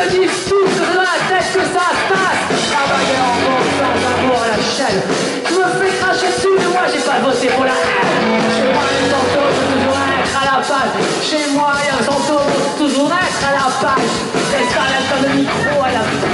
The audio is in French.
me dis tous dans la tête que ça se passe. La bagarre en mort, sans amour à la chaîne. Tu me fais cracher dessus, mais moi j'ai pas voté pour la haine. Chez moi les fantômes vont toujours être à la page. Chez moi les fantômes vont toujours être à la page. L'escalade comme le micro à la page.